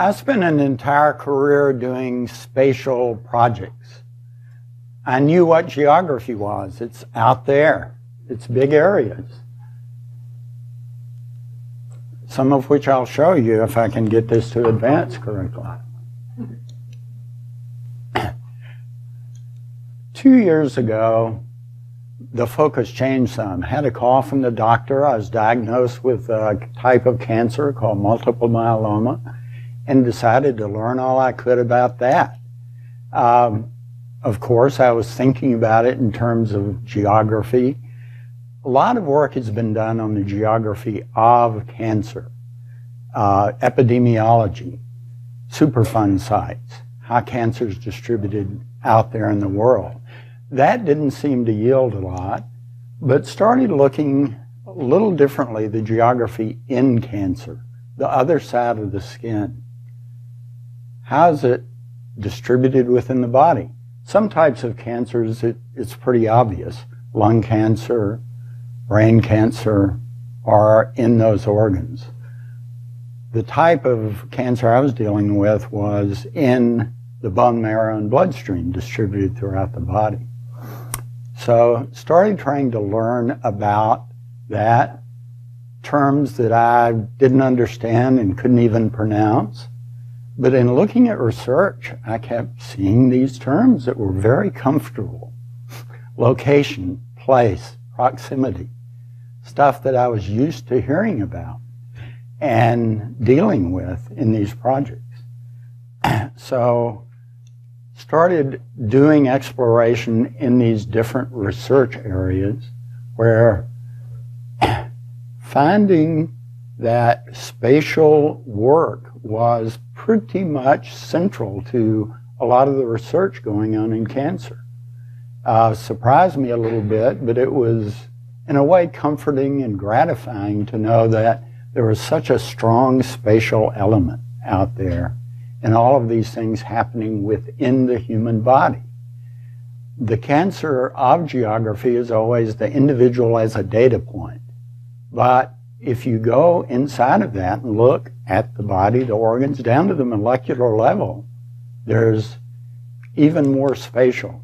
I spent an entire career doing spatial projects. I knew what geography was. It's out there. It's big areas. Some of which I'll show you if I can get this to advance correctly. Two years ago, the focus changed some. Had a call from the doctor. I was diagnosed with a type of cancer called multiple myeloma and decided to learn all I could about that. Um, of course, I was thinking about it in terms of geography. A lot of work has been done on the geography of cancer, uh, epidemiology, Superfund sites, how cancer is distributed out there in the world. That didn't seem to yield a lot, but started looking a little differently the geography in cancer, the other side of the skin. How is it distributed within the body? Some types of cancers, it, it's pretty obvious. Lung cancer, brain cancer are in those organs. The type of cancer I was dealing with was in the bone marrow and bloodstream distributed throughout the body. So started trying to learn about that, terms that I didn't understand and couldn't even pronounce. But in looking at research, I kept seeing these terms that were very comfortable. Location, place, proximity, stuff that I was used to hearing about and dealing with in these projects. so started doing exploration in these different research areas where finding that spatial work was pretty much central to a lot of the research going on in cancer. Uh, surprised me a little bit, but it was in a way comforting and gratifying to know that there was such a strong spatial element out there and all of these things happening within the human body. The cancer of geography is always the individual as a data point. But if you go inside of that and look at the body, the organs, down to the molecular level, there's even more spatial.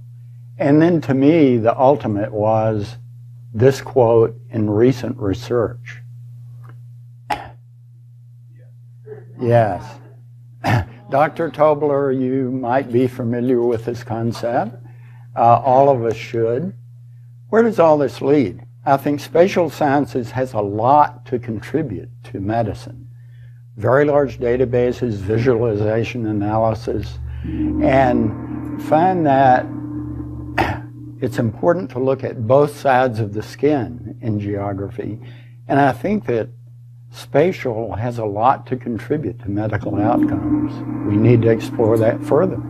And then to me, the ultimate was this quote in recent research. Yes. Dr. Tobler, you might be familiar with this concept. Uh, all of us should. Where does all this lead? I think spatial sciences has a lot to contribute to medicine. Very large databases, visualization analysis, and find that it's important to look at both sides of the skin in geography. And I think that spatial has a lot to contribute to medical outcomes. We need to explore that further.